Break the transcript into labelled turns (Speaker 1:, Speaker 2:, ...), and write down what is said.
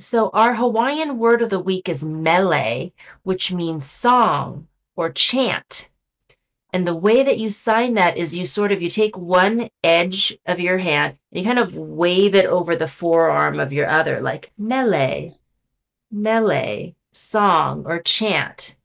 Speaker 1: So our Hawaiian word of the week is mele, which means song or chant. And the way that you sign that is you sort of you take one edge of your hand and you kind of wave it over the forearm of your other, like mele, mele, song or chant.